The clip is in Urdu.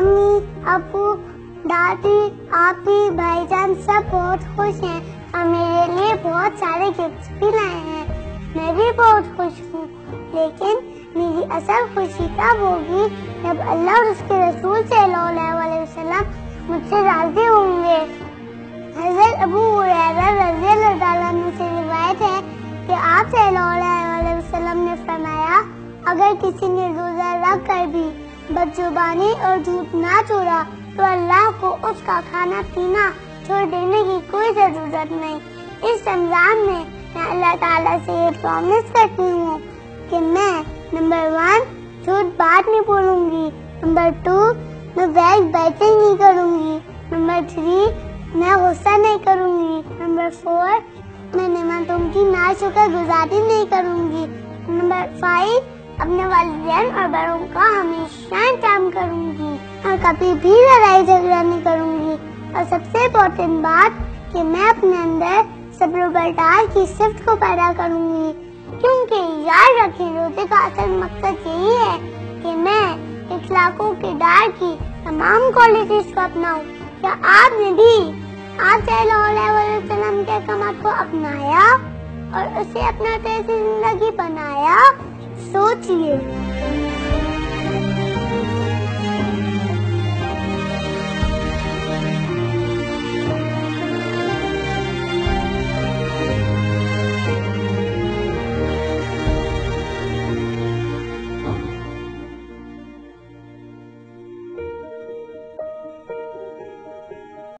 امی، ابو، دادی، آپی، بھائی جان سب بہت خوش ہیں۔ اور میرے لیے بہت سارے گفٹ بھی لائے ہیں۔ میں بھی بہت خوش ہوں۔ لیکن میری اصل خوشی تب ہوگی جب اللہ اور اس کے رسول صلی اللہ علیہ وسلم مجھ سے راضی ہوں گے۔ حضرت ابو حریرہ رضی اللہ تعالیٰ عنہ سے روایت ہے کہ آپ صلی اللہ علیہ وسلم نے فرمایا، اگر کسی نے روزہ رکھ کر بھی بدزبانی اور جھوٹ نہ چھوڑا تو اللہ کو اس کا کھانا پینا چھوڑ دینے کی کوئی ضرورت نہیں۔ اس رمضان میں میں اللہ تعالیٰ سے یہ پرومس کرتی ہوں کہ میں نمبر ون جھوٹ بات نہیں بولوں گی، نمبر ٹو میں بیگ بیٹھے نہیں کروں گی، نمبر تھری میں غصہ نہیں کروں گی، نمبر فور میں نعمتوں کی نا شکر گزاری نہیں کروں گی، نمبر فائیو اپنے والدین اور بڑوں کا ہمیشہ احترام کروں گی اور کبھی بھی لڑائی جھگڑا نہیں کروں گی۔ اور سب سے امپورٹنٹ بات کہ میں اپنے اندر صبر و برداشت کی صفت کو پیدا کروں گی۔ کیونکہ یاد رکھیں روزے کا اصل مقصد یہی ہے کہ میں اخلاقوں کے ڈار کی تمام کوالٹیز کو اپناؤں۔ کیا آپ نے بھی آپ صلی اللہ علیہ وسلم کے احکامات کو اپنایا اور اسے اپنا طرز زندگی بنایا؟ سوچئے۔